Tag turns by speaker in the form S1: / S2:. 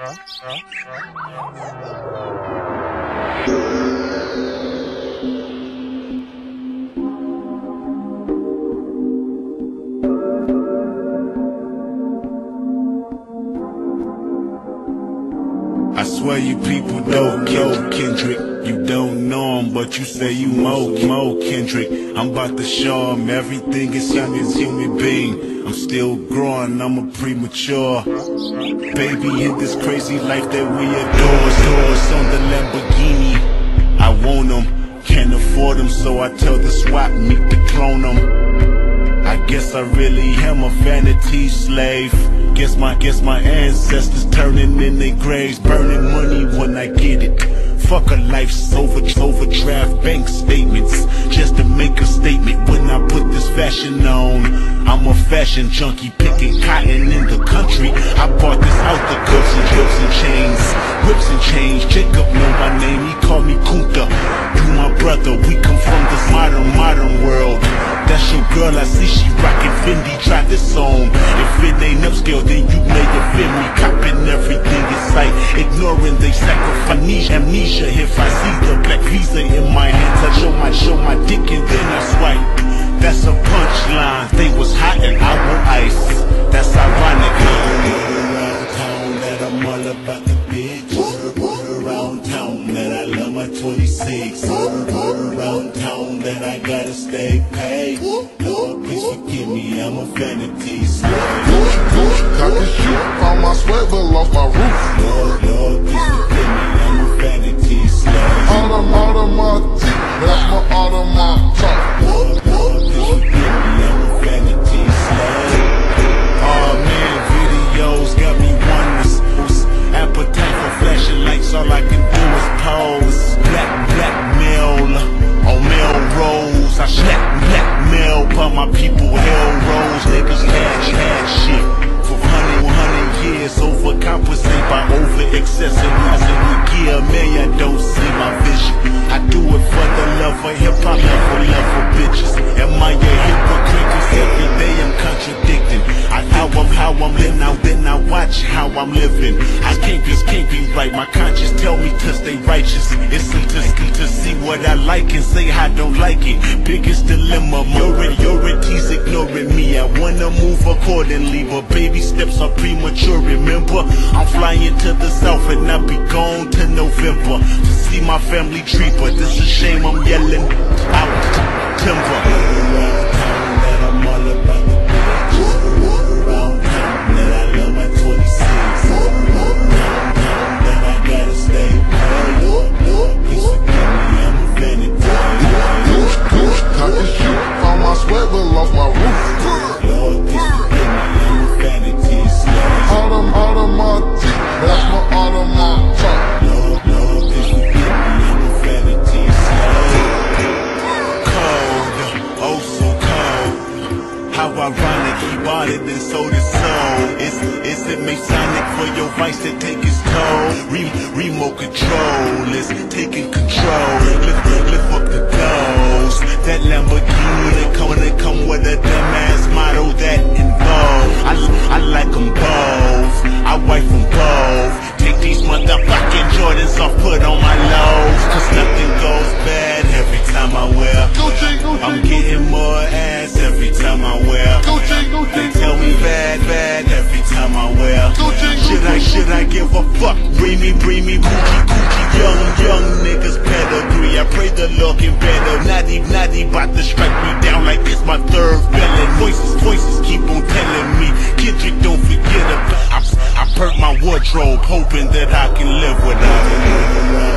S1: I swear you people don't know Kendrick. You don't know him, but you say you Mo, Mo Kendrick. I'm about to show him everything is human, human being. I'm still growing, I'm a premature baby in this crazy life that we adore. Doors on the Lamborghini. I want them, can't afford them, so I tell the swap meet to clone them. I guess I really am a vanity slave. Guess my guess my ancestors turning in their graves, burning money when I get it. Fuck a life's over overdraft bank statements just to make a statement when I put this fashion on. I'm a fashion junkie picking cotton in the country. I bought this out the cuffs and whips and chains, whips and chains. Jacob know my name, he called me Kunta. You my brother, we come from this modern modern world. That's your girl, I see she rockin' Fendi, try this on If it ain't upscale, then you may offend me Copping everything in sight, ignoring they sacrifice amnesia If I see the black visa in my hands, I show my, show my dick and then I 26 Word around town that I gotta stay paid. Lord, please forgive me, I'm a vanity slave.
S2: Cock and shoot, found my sweat but lost my roof.
S1: Lord, Lord, please forgive me, I'm a vanity slave.
S2: Automatic, that's my
S1: I'm, living, now then I watch how I'm living. I can't just, can't be right. My conscience tell me to stay righteous. It's interesting to see what I like and say I don't like it. Biggest dilemma, priorities ignoring me. I wanna move accordingly But baby steps are premature, remember I'm flying to the south and I'll be gone to November. To see my family tree, but it's a shame I'm yelling out timber
S2: and
S1: sold his soul. Is, is it Masonic for your vice to take its toll? Re, remote control is taking control. Lift, lift up the doors. Me, bring coochie, coochie. Young, young niggas pedigree. I pray the Lord better. Naughty, naughty, bout to strike me down like it's my third felon. Voices, voices keep on telling me. Kendrick, don't forget about. I, I perk my wardrobe, hoping that I can live without it.